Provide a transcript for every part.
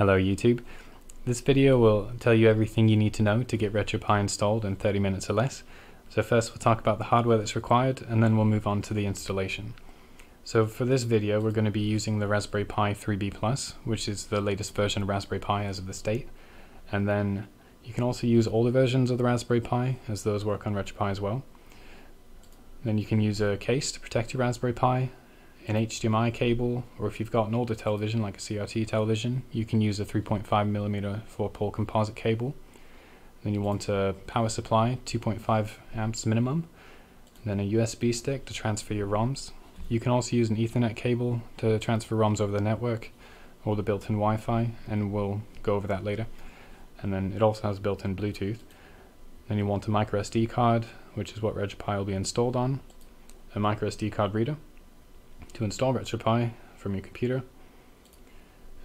Hello YouTube. This video will tell you everything you need to know to get RetroPie installed in 30 minutes or less. So first we'll talk about the hardware that's required and then we'll move on to the installation. So for this video we're going to be using the Raspberry Pi 3B Plus, which is the latest version of Raspberry Pi as of this date. And then you can also use older versions of the Raspberry Pi as those work on RetroPie as well. Then you can use a case to protect your Raspberry Pi an HDMI cable, or if you've got an older television like a CRT television, you can use a 3.5mm 4-pole composite cable. Then you want a power supply, 2.5 amps minimum, then a USB stick to transfer your ROMs. You can also use an Ethernet cable to transfer ROMs over the network or the built-in Wi-Fi, and we'll go over that later. And then it also has built-in Bluetooth. Then you want a micro SD card, which is what RetroPie will be installed on, a micro SD card reader, to install RetroPie from your computer.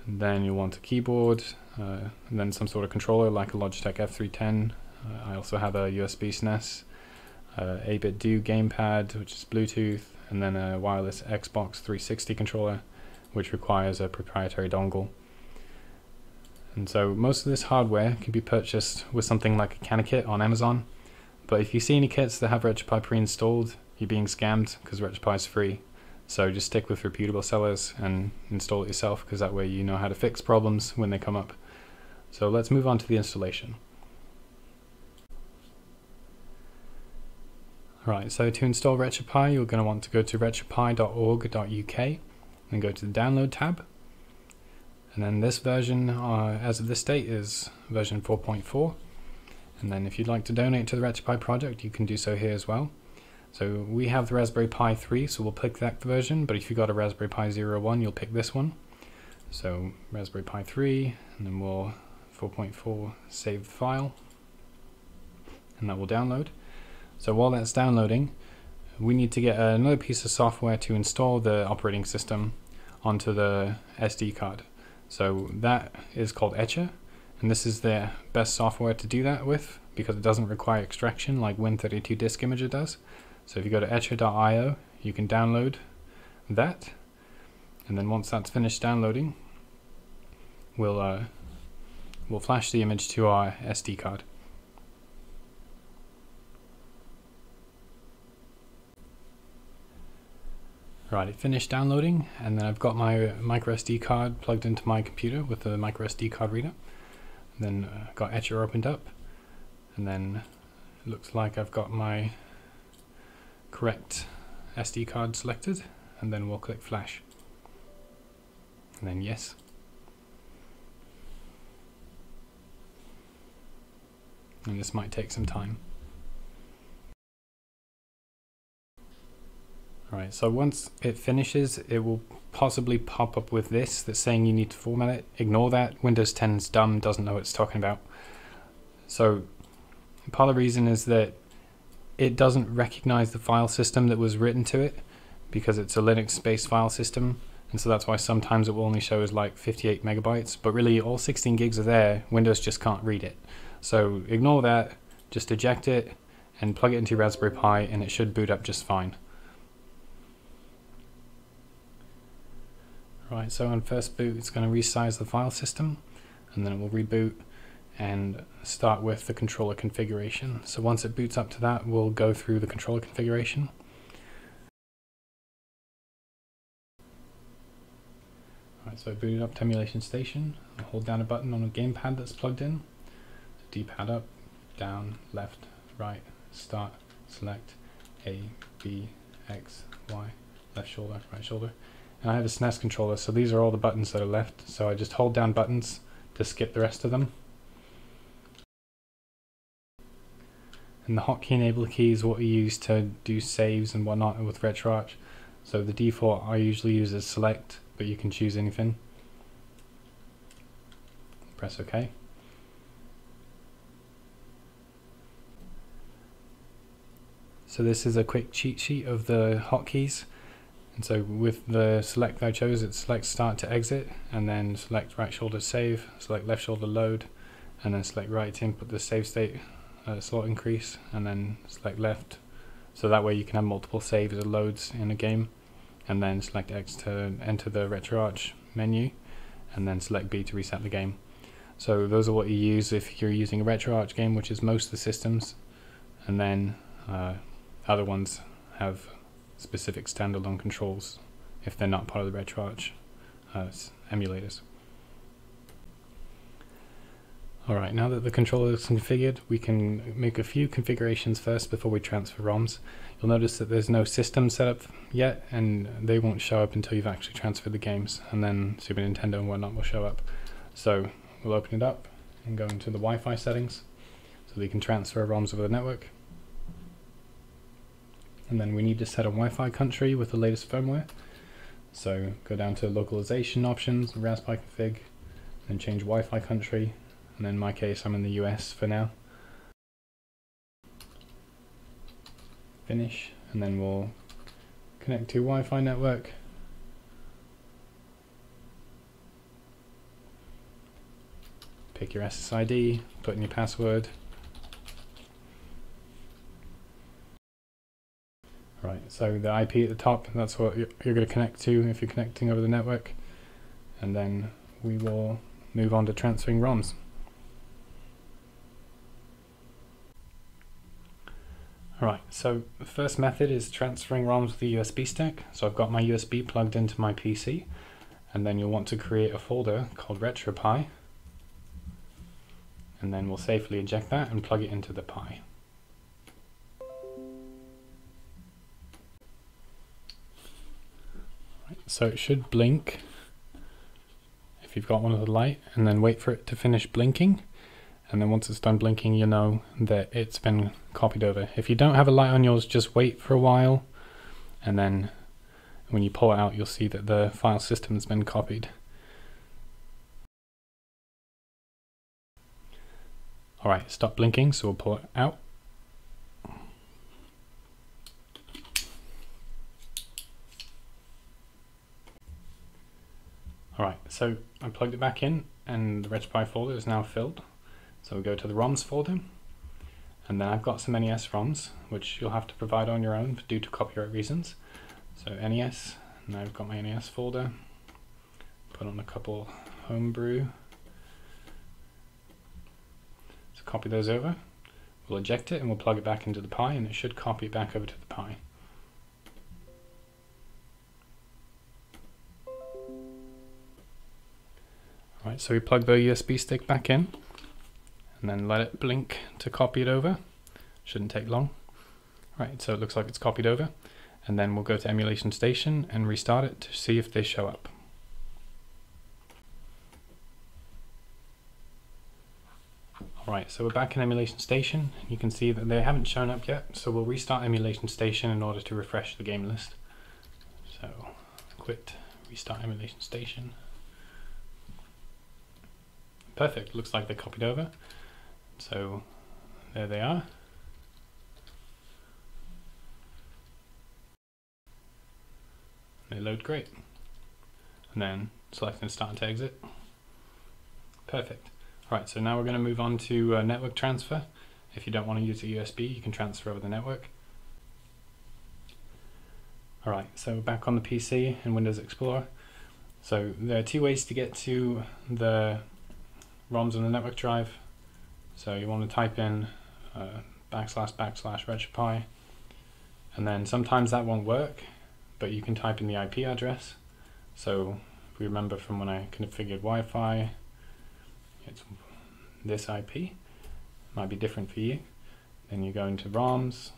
And then you want a keyboard, uh, and then some sort of controller like a Logitech F310. Uh, I also have a USB SNES, uh, 8BitDo gamepad, which is Bluetooth, and then a wireless Xbox 360 controller, which requires a proprietary dongle. And so most of this hardware can be purchased with something like a CanaKit on Amazon. But if you see any kits that have RetroPie pre-installed, you're being scammed because RetroPie is free. So just stick with reputable sellers and install it yourself because that way you know how to fix problems when they come up. So let's move on to the installation. Right, so to install RetroPie, you're going to want to go to retropie.org.uk and go to the download tab. And then this version, uh, as of this date, is version 4.4. And then if you'd like to donate to the RetroPie project, you can do so here as well. So we have the Raspberry Pi 3, so we'll pick that version, but if you got a Raspberry Pi 01, you'll pick this one. So Raspberry Pi 3, and then we'll 4.4 save the file, and that will download. So while that's downloading, we need to get another piece of software to install the operating system onto the SD card. So that is called Etcher, and this is the best software to do that with because it doesn't require extraction like Win32 Disk Imager does. So if you go to etcher.io, you can download that. And then once that's finished downloading, we'll, uh, we'll flash the image to our SD card. Right, it finished downloading, and then I've got my micro SD card plugged into my computer with the micro SD card reader. And then uh, got Etcher opened up, and then it looks like I've got my correct SD card selected and then we'll click flash and then yes and this might take some time Alright, so once it finishes, it will possibly pop up with this that's saying you need to format it. Ignore that. Windows 10 is dumb, doesn't know what it's talking about. So part of the reason is that it doesn't recognize the file system that was written to it because it's a Linux based file system. And so that's why sometimes it will only show as like 58 megabytes but really all 16 gigs are there. Windows just can't read it. So ignore that just eject it and plug it into your Raspberry Pi and it should boot up just fine. Right so on first boot it's going to resize the file system and then it will reboot and start with the controller configuration. So once it boots up to that, we'll go through the controller configuration. Alright, so I booted up to Emulation Station. I'll hold down a button on a gamepad that's plugged in. So D-pad up, down, left, right, start, select, A, B, X, Y, left shoulder, right shoulder. And I have a SNES controller, so these are all the buttons that are left. So I just hold down buttons to skip the rest of them. And the hotkey enable key is what we use to do saves and whatnot with RetroArch. So the default I usually use is select, but you can choose anything. Press OK. So this is a quick cheat sheet of the hotkeys. And so with the select I chose, it's select start to exit, and then select right shoulder save, select left shoulder load, and then select right to input the save state uh, slot increase and then select left so that way you can have multiple saves or loads in a game and then select X to enter the RetroArch menu and then select B to reset the game. So those are what you use if you're using a RetroArch game, which is most of the systems, and then uh, other ones have specific standalone controls if they're not part of the RetroArch uh, emulators. Alright, now that the controller is configured, we can make a few configurations first before we transfer ROMs. You'll notice that there's no system set up yet, and they won't show up until you've actually transferred the games, and then Super Nintendo and whatnot will show up. So we'll open it up and go into the Wi-Fi settings, so we can transfer ROMs over the network. And then we need to set a Wi-Fi country with the latest firmware. So go down to localization options, Raspberry config, and change Wi-Fi country and in my case I'm in the US for now. Finish, and then we'll connect to Wi-Fi network. Pick your SSID, put in your password. Right, so the IP at the top, that's what you're, you're going to connect to if you're connecting over the network. And then we will move on to transferring ROMs. Alright, so the first method is transferring ROMs with a USB stick. So I've got my USB plugged into my PC, and then you'll want to create a folder called RetroPie, and then we'll safely eject that and plug it into the Pi. Right, so it should blink if you've got one of the light, and then wait for it to finish blinking and then once it's done blinking you know that it's been copied over. If you don't have a light on yours just wait for a while and then when you pull it out you'll see that the file system has been copied. Alright, stop blinking so we'll pull it out. Alright, so I plugged it back in and the RetroPie folder is now filled. So we go to the ROMs folder, and then I've got some NES ROMs, which you'll have to provide on your own due to copyright reasons. So NES, now I've got my NES folder, put on a couple homebrew. So copy those over. We'll eject it and we'll plug it back into the Pi and it should copy it back over to the Pi. Alright, so we plug the USB stick back in and then let it blink to copy it over. Shouldn't take long. Right, so it looks like it's copied over. And then we'll go to Emulation Station and restart it to see if they show up. Alright, so we're back in Emulation Station. You can see that they haven't shown up yet, so we'll restart Emulation Station in order to refresh the game list. So, quit, restart Emulation Station. Perfect, looks like they copied over. So there they are. They load great. And then selecting start to exit. Perfect. Alright, so now we're going to move on to uh, network transfer. If you don't want to use a USB, you can transfer over the network. Alright, so back on the PC in Windows Explorer. So there are two ways to get to the ROMs on the network drive. So you want to type in uh, backslash backslash RetroPie, and then sometimes that won't work, but you can type in the IP address. So if we remember from when I configured Wi-Fi, it's this IP. Might be different for you. Then you go into ROMs,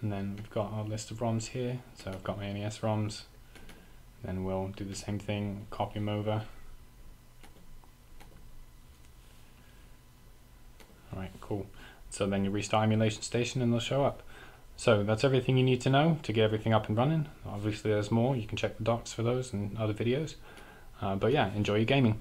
and then we've got our list of ROMs here. So I've got my NES ROMs. Then we'll do the same thing, copy them over. Alright, cool. So then you restart emulation station and they'll show up. So that's everything you need to know to get everything up and running. Obviously there's more, you can check the docs for those and other videos. Uh, but yeah, enjoy your gaming.